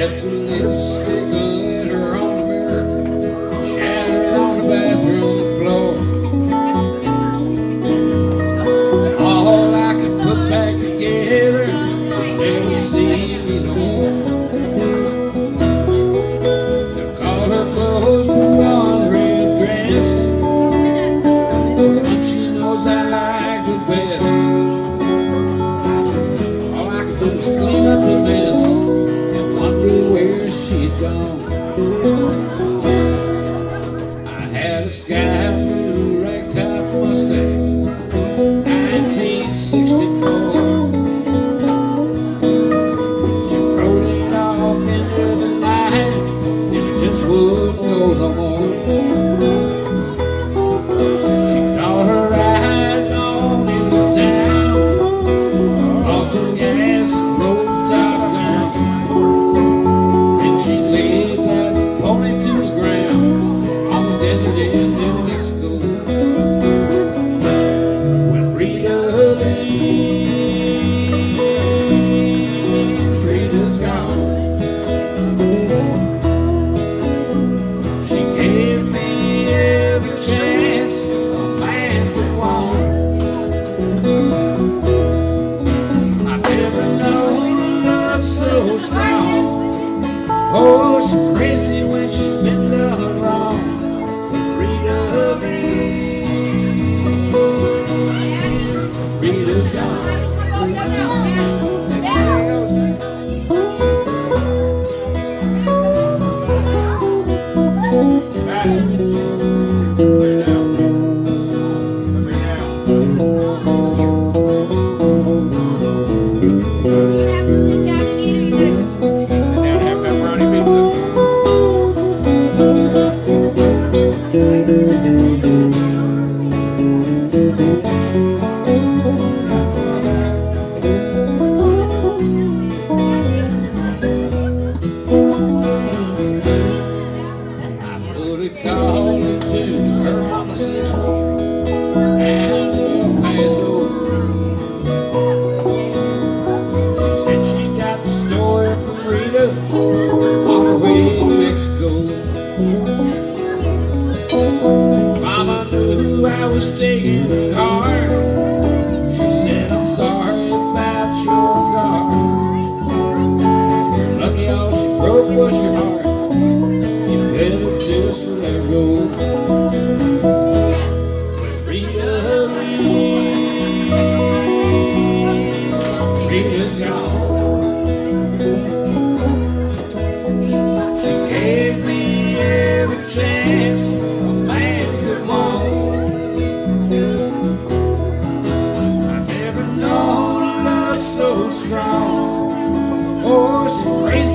as we she's gone. crazy when she's been loved wrong. Rita Rita's gone. Thank you. is gone. She gave me every chance a man could want. I never love so strong. Oh, she's crazy.